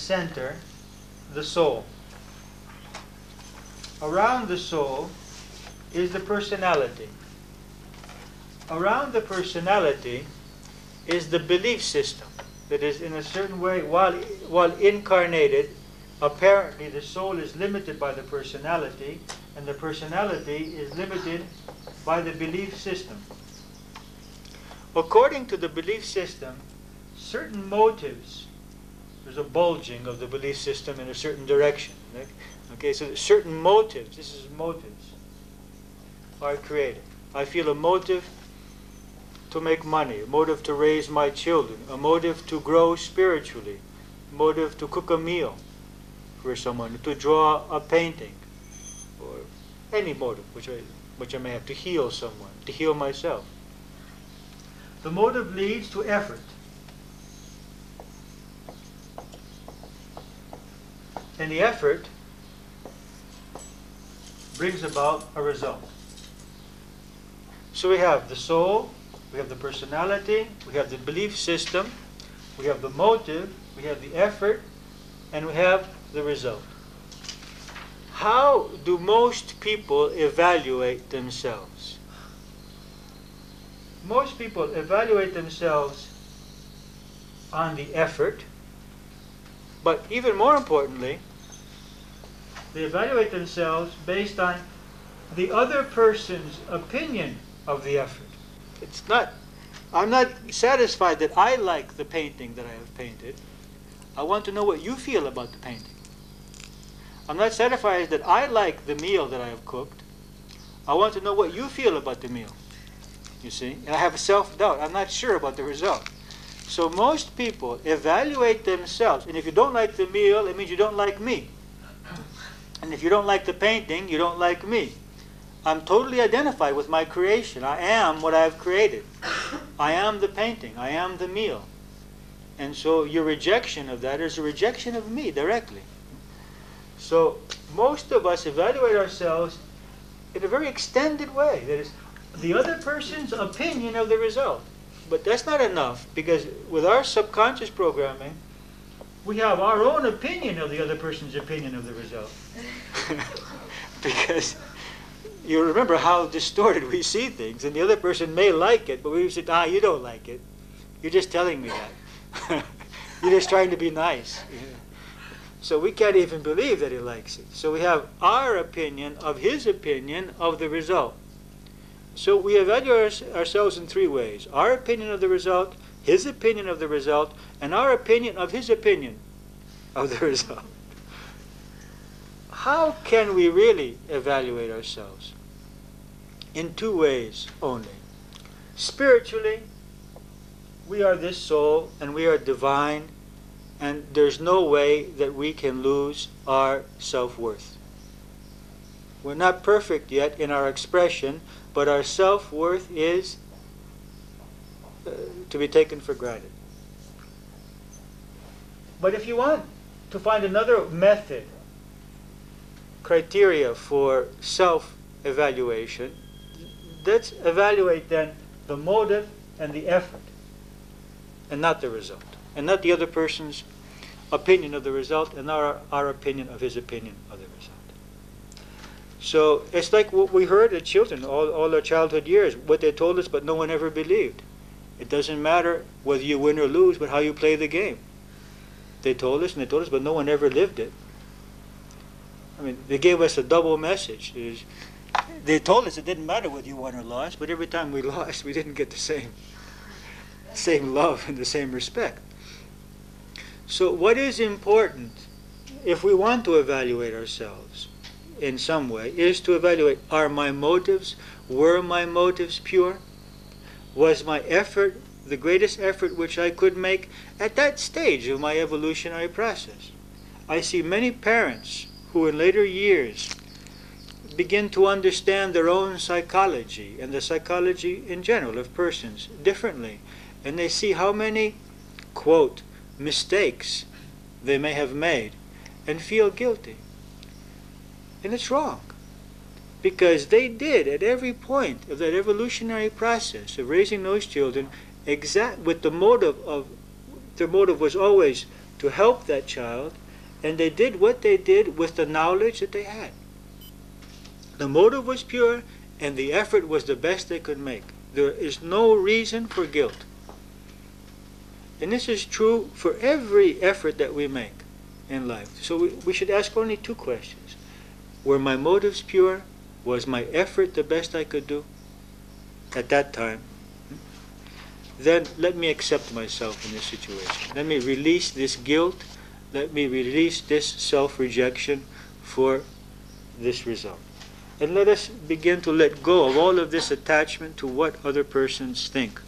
center the soul. Around the soul is the personality. Around the personality is the belief system that is in a certain way, while, while incarnated, apparently the soul is limited by the personality, and the personality is limited by the belief system. According to the belief system, certain motives, there's a bulging of the belief system in a certain direction. Right? Okay, so certain motives, this is motives, are created. I feel a motive to make money, a motive to raise my children, a motive to grow spiritually, a motive to cook a meal for someone, to draw a painting, or any motive which I, which I may have, to heal someone, to heal myself. The motive leads to effort. And the effort brings about a result. So we have the soul, we have the personality, we have the belief system, we have the motive, we have the effort, and we have the result. How do most people evaluate themselves? Most people evaluate themselves on the effort, but even more importantly, they evaluate themselves based on the other person's opinion of the effort. It's not, I'm not satisfied that I like the painting that I have painted. I want to know what you feel about the painting. I'm not satisfied that I like the meal that I have cooked. I want to know what you feel about the meal. You see? And I have a self doubt. I'm not sure about the result. So most people evaluate themselves. And if you don't like the meal, it means you don't like me. And if you don't like the painting, you don't like me. I'm totally identified with my creation. I am what I've created. I am the painting. I am the meal. And so your rejection of that is a rejection of me directly. So most of us evaluate ourselves in a very extended way. That is the other person's opinion of the result. But that's not enough because with our subconscious programming, we have our own opinion of the other person's opinion of the result. because you remember how distorted we see things, and the other person may like it, but we say, ah, you don't like it. You're just telling me that. You're just trying to be nice. Yeah. So we can't even believe that he likes it. So we have our opinion of his opinion of the result. So we evaluate ourselves in three ways our opinion of the result, his opinion of the result, and our opinion of his opinion of the result. How can we really evaluate ourselves? In two ways only. Spiritually, we are this soul and we are divine, and there's no way that we can lose our self worth. We're not perfect yet in our expression, but our self worth is uh, to be taken for granted. But if you want to find another method, criteria for self evaluation, let's evaluate then the motive and the effort, and not the result, and not the other person's opinion of the result, and our, our opinion of his opinion of the result. So it's like what we heard as children all, all our childhood years, what they told us, but no one ever believed. It doesn't matter whether you win or lose, but how you play the game. They told us and they told us, but no one ever lived it. I mean, they gave us a double message. Is they told us it didn't matter whether you won or lost, but every time we lost, we didn't get the same, same love and the same respect. So, what is important if we want to evaluate ourselves in some way is to evaluate are my motives, were my motives pure? Was my effort the greatest effort which I could make at that stage of my evolutionary process? I see many parents who, in later years, begin to understand their own psychology and the psychology in general of persons differently. And they see how many, quote, mistakes they may have made and feel guilty. And it's wrong. Because they did, at every point of that evolutionary process of raising those children, exact with the motive of their motive was always to help that child, and they did what they did with the knowledge that they had. The motive was pure, and the effort was the best they could make. There is no reason for guilt. And this is true for every effort that we make in life. So we, we should ask only two questions. Were my motives pure? Was my effort the best I could do at that time? Then let me accept myself in this situation. Let me release this guilt. Let me release this self rejection for this result. And let us begin to let go of all of this attachment to what other persons think.